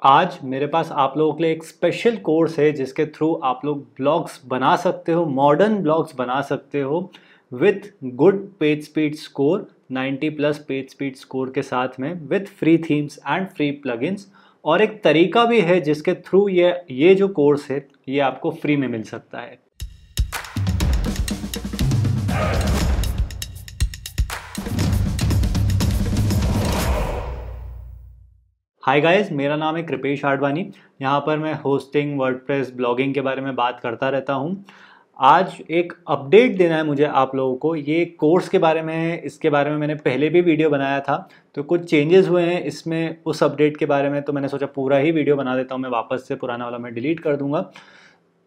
आज मेरे पास आप लोगों के लिए एक स्पेशल कोर्स है, जिसके थ्रू आप लोग ब्लॉग्स बना सकते हो मॉडर्न ब्लॉग्स बना सकते हो with good page speed score 90 plus page speed score के साथ में with free themes and free plugins और एक तरीका भी है जिसके थ्रू ये ये जो कोर्स है, ये आपको फ्री में मिल सकता है। हाय गाइस मेरा नाम है कृपेश आडवाणी। यहाँ पर मैं होस्टिंग वर्डप्रेस ब्लॉगिंग के बारे में बात करता रहता हूँ। आज एक अपडेट देना है मुझे आप लोगों को। ये कोर्स के बारे में है इसके बारे में मैंने पहले भी वीडियो बनाया था। तो कुछ चेंजेस हुए हैं इसमें, उस अपडेट के बारे में तो मैंने सोचा पूरा ही वीडियो बना देता हूँ। मैं वापस से पुराना वाला मैं डिलीट कर दूँगा।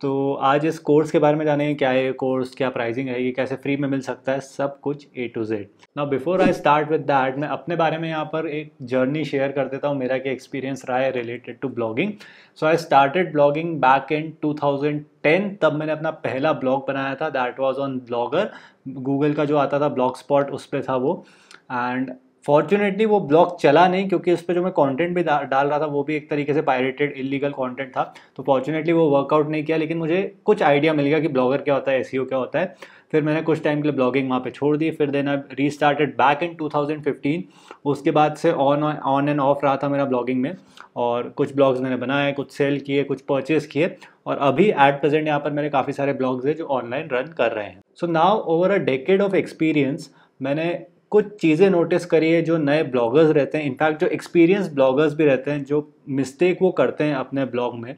तो आज इस कोर्स के बारे में जानेंगे, क्या है कोर्स, क्या प्राइसिंग है, ये कैसे फ्री में मिल सकता है, सब कुछ A to Z now before I start with that मैं अपने बारे में यहाँ पर एक जर्नी शेयर कर देता हूँ, मेरा क्या एक्सपीरियंस रहा है related to blogging so I started blogging back in 2010 तब मैंने अपना पहला ब्लॉग बनाया था that was on Blogger Google का जो आता था ब्लॉग स्पॉट उस पर था वो. एंड फॉर्चुनेटली वो ब्लॉग चला नहीं, क्योंकि उस पर जो मैं कंटेंट भी डाल रहा था, वो भी एक तरीके से पायरेटेड इलीगल कंटेंट था। तो फॉर्चुनेटली वो वर्कआउट नहीं किया, लेकिन मुझे कुछ आइडिया मिल गया कि ब्लॉगर क्या होता है एस क्या होता है। फिर मैंने कुछ टाइम के लिए ब्लॉगिंग वहाँ पे छोड़ दी फिर then I restarted back in 2015 उसके बाद से ऑन ऑन एंड ऑफ़ रहा था मेरा ब्लॉगिंग में। और कुछ ब्लॉग्स मैंने बनाए, कुछ सेल किए, कुछ परचेज किए। और अभी एट प्रेजेंट यहाँ पर मेरे काफ़ी सारे ब्लॉग्स हैं, जो ऑनलाइन रन कर रहे हैं। So now over a decade of experience मैंने कुछ चीज़ें नोटिस करिए जो नए ब्लॉगर्स रहते हैं। इनफैक्ट जो एक्सपीरियंस ब्लॉगर्स भी रहते हैं, जो मिस्टेक वो करते हैं अपने ब्लॉग में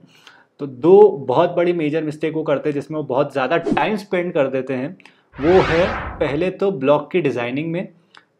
तो दो बहुत बड़ी मेजर मिस्टेक वो करते हैं, जिसमें वो बहुत ज़्यादा टाइम स्पेंड कर देते हैं। वो है, पहले तो ब्लॉग की डिज़ाइनिंग में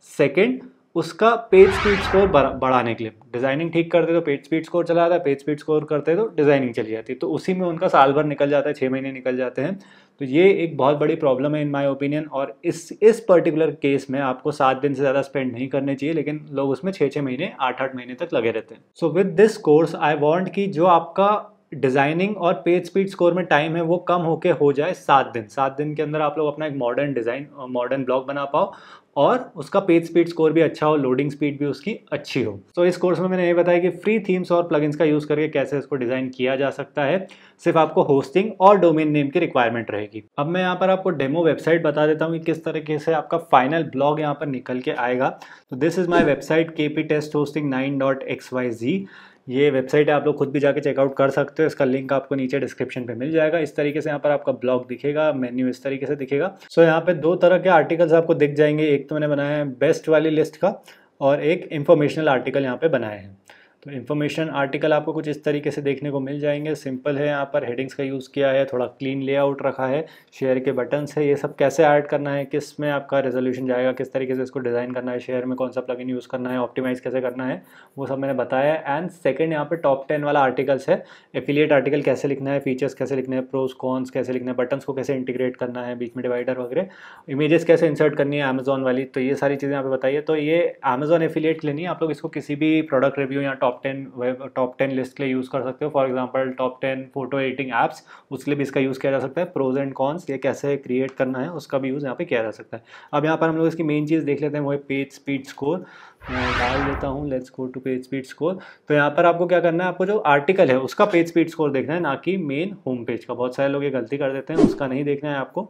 सेकेंड उसका पेज स्पीड स्कोर बढ़ाने के लिए। डिज़ाइनिंग ठीक करते तो पेज स्पीड स्कोर चला जाता है पेज स्पीड स्कोर करते तो डिज़ाइनिंग चली जाती है। तो उसी में उनका साल भर निकल जाता है छः महीने निकल जाते हैं। तो ये एक बहुत बड़ी प्रॉब्लम है इन माय ओपिनियन और इस इस पर्टिकुलर केस में आपको सात दिन से ज़्यादा स्पेंड नहीं करने चाहिए, लेकिन लोग उसमें छः छः महीने आठ आठ महीने तक लगे रहते हैं। So with this course I want कि जो आपका डिज़ाइनिंग और पेज स्पीड स्कोर में टाइम है, वो कम होके हो जाए सात दिन। सात दिन के अंदर आप लोग अपना एक मॉडर्न डिज़ाइन मॉडर्न ब्लॉग बना पाओ और उसका पेज स्पीड स्कोर भी अच्छा हो लोडिंग स्पीड भी उसकी अच्छी हो। तो इस कोर्स में मैंने ये बताया कि फ्री थीम्स और प्लगइन्स का यूज़ करके कैसे इसको डिज़ाइन किया जा सकता है, सिर्फ़ आपको होस्टिंग और डोमेन नेम की रिक्वायरमेंट रहेगी। अब मैं यहाँ पर आपको डेमो वेबसाइट बता देता हूँ कि किस तरीके से आपका फाइनल ब्लॉग यहाँ पर निकल के आएगा। तो this is my website K P test hosting nine dot X Y Z ये वेबसाइट है आप लोग खुद भी जाके चेकआउट कर सकते हो। इसका लिंक आपको नीचे डिस्क्रिप्शन पे मिल जाएगा। इस तरीके से यहाँ पर आपका ब्लॉग दिखेगा मेन्यू इस तरीके से दिखेगा। सो so, यहाँ पे दो तरह के आर्टिकल्स आपको दिख जाएँगे। एक तो मैंने बनाया है बेस्ट वाली लिस्ट का और एक इन्फॉर्मेशनल आर्टिकल यहाँ पे बनाए हैं। तो इन्फॉर्मेशन आर्टिकल आपको कुछ इस तरीके से देखने को मिल जाएँगे। सिंपल है, यहाँ पर हेडिंग्स का यूज़ किया है, थोड़ा क्लीन लेआउट रखा है शेयर के बटन्स है, ये सब कैसे ऐड करना है, किसमें आपका रेजोल्यूशन जाएगा, किस तरीके से इसको डिज़ाइन करना है शेयर में कौन सा प्लगइन यूज़ करना है ऑप्टिमाइज कैसे करना है, वो सब मैंने बताया एंड सेकेंड यहाँ पर टॉप टेन वाला आर्टिकल्स है एफिलिएट आर्टिकल कैसे लिखना है फीचर्स कैसे लिखना है प्रोज कॉन्स कैसे लिखना है बटन्स को कैसे इंटीग्रेट करना है, बीच में डिवाइडर वगैरह इमेजेस कैसे इंसर्ट करनी है अमेजोन वाली तो ये सारी चीज़ें यहाँ पे बताइए तो ये अमेजोन एफिलिएट के लिए नहीं, आप लोग इसको किसी भी प्रोडक्ट रिव्यू या top ten web top ten list के लिए यूज़ कर सकते हो। For example top ten photo editing apps उसके लिए भी इसका यूज़ किया जा सकता है। प्रोज एंड कॉन्स ये कैसे क्रिएट करना है, उसका भी यूज़ यहाँ पे किया जा सकता है। अब यहाँ पर हम लोग इसकी मेन चीज़ देख लेते हैं, वो है पेज स्पीड स्कोर मैं डाल देता हूँ let's go to page speed score तो यहाँ पर आपको क्या करना है, आपको जो आर्टिकल है, उसका पेज स्पीड स्कोर देखना है, ना कि मेन होम पेज का। बहुत सारे लोग ये गलती कर देते हैं, उसका नहीं देखना है आपको,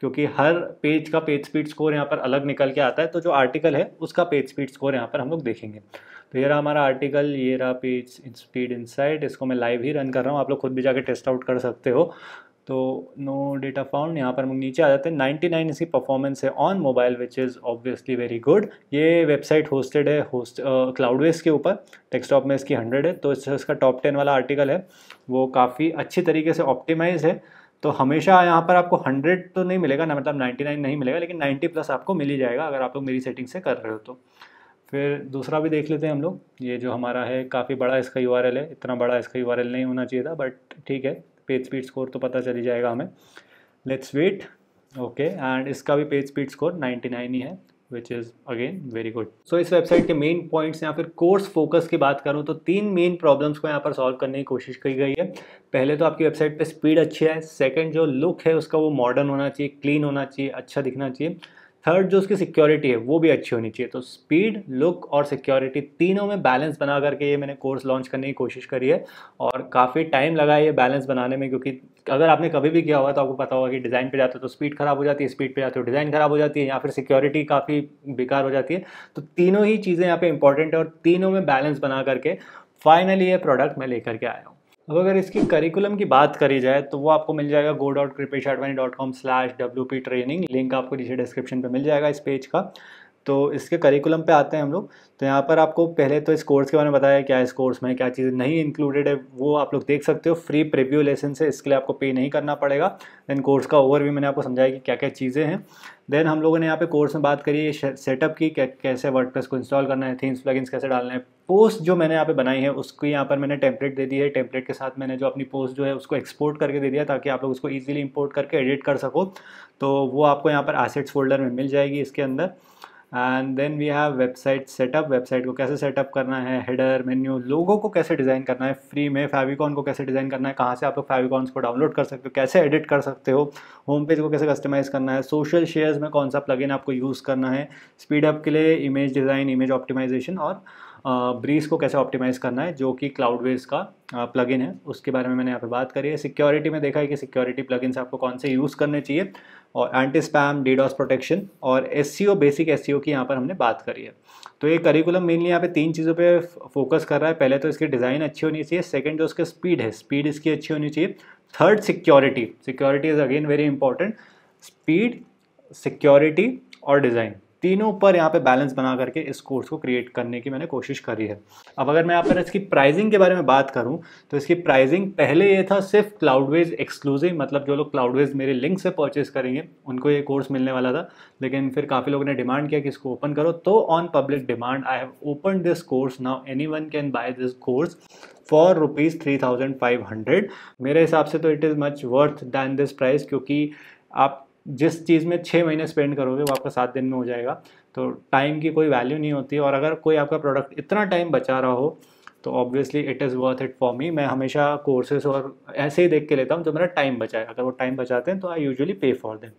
क्योंकि हर पेज का पेज स्पीड स्कोर यहाँ पर अलग निकल के आता है। तो जो आर्टिकल है, उसका पेज स्पीड स्कोर यहाँ पर हम लोग देखेंगे। तो ये रहा हमारा आर्टिकल ये रहा पेज स्पीड इनसाइट इसको मैं लाइव ही रन कर रहा हूँ। आप लोग खुद भी जाके टेस्ट आउट कर सकते हो। तो नो डेटा फाउंड यहाँ पर हम नीचे आ जाते हैं। 99 इसकी परफॉर्मेंस है on mobile which is obviously very good ये वेबसाइट होस्टेड है होस्ट क्लाउडवेस के ऊपर। डेस्कटॉप में इसकी 100 है। तो इससे इसका टॉप टेन वाला आर्टिकल है। वो काफ़ी अच्छी तरीके से ऑप्टिमाइज है। तो हमेशा यहाँ पर आपको 100 तो नहीं मिलेगा, ना मतलब 99 नहीं मिलेगा, लेकिन 90 प्लस आपको मिल ही जाएगा, अगर आप लोग मेरी सेटिंग से कर रहे हो तो। फिर दूसरा भी देख लेते हैं हम लोग। ये जो हमारा है, काफ़ी बड़ा इसका यूआरएल है। इतना बड़ा इसका यूआरएल नहीं होना चाहिए था बट ठीक है। पेज स्पीड स्कोर तो पता चली जाएगा हमें। लेट्स वेट ओके एंड इसका भी पेज स्पीड स्कोर 99 ही है which is again very good so इस वेबसाइट के मेन पॉइंट्स या फिर कोर्स फोकस की बात करूँ तो तीन मेन प्रॉब्लम्स को यहाँ पर सॉल्व करने की कोशिश की गई है। पहले तो आपकी वेबसाइट पे स्पीड अच्छी है। सेकंड जो लुक है, उसका वो मॉडर्न होना चाहिए क्लीन होना चाहिए अच्छा दिखना चाहिए। थर्ड जो उसकी सिक्योरिटी है, वो भी अच्छी होनी चाहिए। तो स्पीड लुक और सिक्योरिटी तीनों में बैलेंस बना करके ये मैंने कोर्स लॉन्च करने की कोशिश करी है और काफ़ी टाइम लगा है ये बैलेंस बनाने में क्योंकि अगर आपने कभी भी किया होगा तो आपको पता होगा कि डिज़ाइन पे जाते हो तो स्पीड ख़राब हो जाती है स्पीड पे जाते हो डिज़ाइन ख़राब हो जाती है या फिर सिक्योरिटी काफ़ी बेकार हो जाती है। तो तीनों ही चीज़ें यहाँ पे इंपॉर्टेंट है और तीनों में बैलेंस बना करके फाइनली ये प्रोडक्ट मैं लेकर के आया हूँ। अब अगर इसकी करिकुलम की बात करी जाए तो वो आपको मिल जाएगा go dot Kripesh dot com slash W P training link आपको नीचे डिस्क्रिप्शन पे मिल जाएगा इस पेज का। तो इसके करिकुलम पे आते हैं हम लोग। तो यहाँ पर आपको पहले तो इस कोर्स के बारे में बताया क्या इस कोर्स में क्या चीज़ें नहीं इंक्लूडेड है, वो आप लोग देख सकते हो। फ्री प्रिव्यू लेसन से इसके लिए आपको पे नहीं करना पड़ेगा। देन कोर्स का ओवर भी मैंने आपको समझाया कि क्या क्या चीज़ें हैं। देन हम लोगों ने यहाँ पे कोर्स में बात करी है सेटअप की कैसे वर्ड को इंस्टॉल करना है थीम्स प्लगइन्स कैसे डालना है। पोस्ट जो मैंने यहाँ पे बनाई है, उसको यहाँ पर मैंने टेम्पलेट दे दी है। टेम्पलेट के साथ मैंने जो अपनी पोस्ट जो है, उसको एक्सपोर्ट करके दे दिया ताकि आप लोग उसको ईजिली इंपोर्ट करके एडिट कर सको। तो वो आपको यहाँ पर एसेट्स फोल्डर में मिल जाएगी इसके अंदर। And then we have website setup website को कैसे सेटअप करना है? हेडर मेन्यू लोगों को कैसे डिज़ाइन करना है? फ्री में फेविकॉन को कैसे डिज़ाइन करना है? कहाँ से आप लोग फेविकॉन्स को डाउनलोड कर सकते हो? कैसे एडिट कर सकते हो? होम पेज को कैसे कस्टमाइज़ करना है? सोशल शेयर्स में कौन सा प्लगइन आपको यूज़ करना है? स्पीडअप के लिए इमेज डिज़ाइन इमेज ऑप्टिमाइजेशन और ब्रीज को कैसे ऑप्टिमाइज़ करना है, जो कि क्लाउड वेज का प्लगइन है, उसके बारे में मैंने यहाँ पे बात करी है। सिक्योरिटी में देखा है कि सिक्योरिटी प्लगइन आपको कौन से यूज़ करने चाहिए, और एंटी स्पैम डीडॉस प्रोटेक्शन और एस बेसिक एस की यहाँ पर हमने बात करी है। तो ये करिकुलम मेनली यहाँ पे तीन चीज़ों पे फोकस कर रहा है। पहले तो इसकी डिज़ाइन अच्छी होनी चाहिए सेकंड जो उसका स्पीड है स्पीड इसकी अच्छी होनी चाहिए। Third security security is again very important speed security और डिज़ाइन तीनों पर यहाँ पे बैलेंस बना करके इस कोर्स को क्रिएट करने की मैंने कोशिश करी है। अब अगर मैं यहाँ पर इसकी प्राइसिंग के बारे में बात करूँ तो इसकी प्राइसिंग पहले ये था सिर्फ़ क्लाउडवेज एक्सक्लूसिव मतलब जो लोग क्लाउडवेज मेरे लिंक से परचेज करेंगे, उनको ये कोर्स मिलने वाला था। लेकिन फिर काफ़ी लोगों ने डिमांड किया कि इसको ओपन करो। तो on public demand I have open this course now anyone can buy this course for rupees three thousand five hundred मेरे हिसाब से तो it is much worth than this price क्योंकि आप जिस चीज़ में छः महीने स्पेंड करोगे, वो आपका सात दिन में हो जाएगा। तो टाइम की कोई वैल्यू नहीं होती और अगर कोई आपका प्रोडक्ट इतना टाइम बचा रहा हो तो obviously it is worth it for me मैं हमेशा कोर्सेज और ऐसे ही देख के लेता हूँ जो मेरा टाइम बचाए। अगर वो टाइम बचाते हैं तो I usually pay for them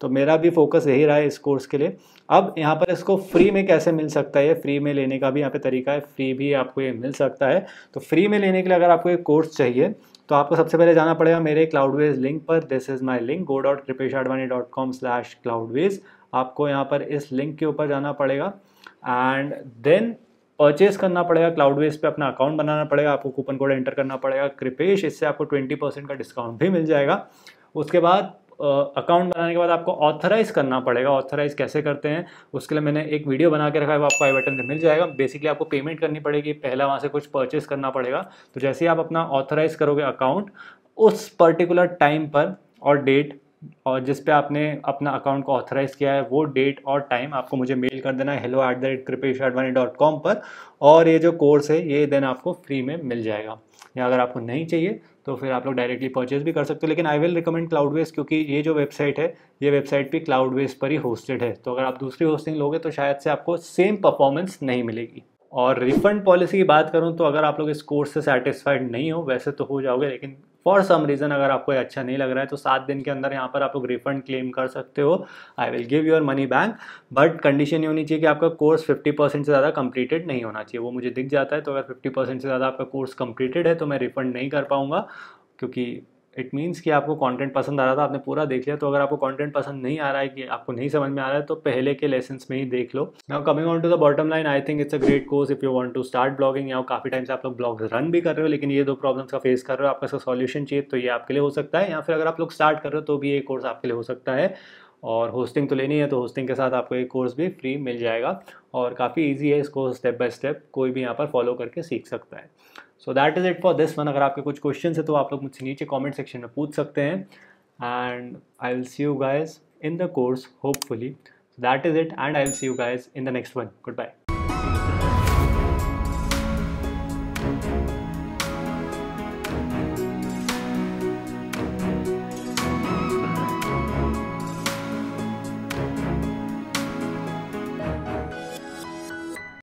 तो मेरा भी फोकस यही रहा है इस कोर्स के लिए। अब यहाँ पर इसको फ्री में कैसे मिल सकता है? फ्री में लेने का भी यहाँ पे तरीका है। फ्री भी आपको ये मिल सकता है। तो फ्री में लेने के लिए अगर आपको एक कोर्स चाहिए तो आपको सबसे पहले जाना पड़ेगा मेरे क्लाउडवेज लिंक पर। This is my link go dot Kripesh Advani dot com slash Cloudways आपको यहाँ पर इस लिंक के ऊपर जाना पड़ेगा। एंड देन परचेज करना पड़ेगा। क्लाउडवेज पे अपना अकाउंट बनाना पड़ेगा। आपको कूपन कोड एंटर करना पड़ेगा। कृपेश इससे आपको ट्वेंटी परसेंट का डिस्काउंट भी मिल जाएगा। उसके बाद अकाउंट बनाने के बाद आपको ऑथराइज करना पड़ेगा। ऑथराइज कैसे करते हैं? उसके लिए मैंने एक वीडियो बना के रखा है, वो आपको आई बटन पर मिल जाएगा। बेसिकली आपको पेमेंट करनी पड़ेगी। पहला वहाँ से कुछ परचेस करना पड़ेगा। तो जैसे ही आप अपना ऑथराइज करोगे अकाउंट उस पर्टिकुलर टाइम पर और डेट और जिस पे आपने अपना अकाउंट को ऑथराइज किया है, वो डेट और टाइम आपको मुझे मेल कर देना है hello at the rate Kripesh Advani dot com पर और ये जो कोर्स है, ये देन आपको फ्री में मिल जाएगा। या अगर आपको नहीं चाहिए तो फिर आप लोग डायरेक्टली परचेज भी कर सकते हो। लेकिन आई विल रिकमेंड क्लाउडवेज क्योंकि ये जो वेबसाइट है, ये वेबसाइट भी क्लाउडवेज पर ही होस्टेड है। तो अगर आप दूसरी होस्टिंग लोगे तो शायद से आपको सेम परफॉर्मेंस नहीं मिलेगी। और रिफंड पॉलिसी की बात करूँ तो अगर आप लोग इस कोर्स से सेटिस्फाइड नहीं हो, वैसे तो हो जाओगे, लेकिन फॉर सम रीज़न अगर आपको अच्छा नहीं लग रहा है तो सात दिन के अंदर यहाँ पर आप लोग रिफंड क्लेम कर सकते हो। I will give your money back but condition ये होनी चाहिए कि आपका कोर्स फिफ्टी परसेंट से ज़्यादा कंप्लीटेड नहीं होना चाहिए। वो मुझे दिख जाता है तो अगर फिफ्टी परसेंट से ज़्यादा आपका कोर्स कंप्लीटेड है तो मैं रिफंड नहीं कर पाऊँगा, क्योंकि इट मीन्स कि आपको कंटेंट पसंद आ रहा था, आपने पूरा देख लिया तो अगर आपको कंटेंट पसंद नहीं आ रहा है, कि आपको नहीं समझ में आ रहा है तो पहले के लेसन में ही देख लो। Now coming on to the bottom line I think it's a great course if you want to start blogging या काफ़ी टाइम से आप लोग ब्लॉग रन भी कर रहे हो, लेकिन ये दो प्रॉब्लम्स का फेस कर रहे हो, आपका इसका सॉल्यूशन चाहिए तो ये आपके लिए हो सकता है। या फिर अगर आप लोग स्टार्ट कर रहे हो तो भी ये कोर्स आपके लिए हो सकता है। और होस्टिंग तो लेनी है तो होस्टिंग के साथ आपको एक कोर्स भी फ्री मिल जाएगा। और काफ़ी ईजी है इसको स्टेप बाय स्टेप कोई भी यहाँ पर फॉलो करके सीख सकता है। So that is it for this one अगर आपके कुछ क्वेश्चन है तो आप लोग मुझसे नीचे कॉमेंट सेक्शन में पूछ सकते हैं। And I will see you guys in the course hopefully that is it and I will see you guys in the next one goodbye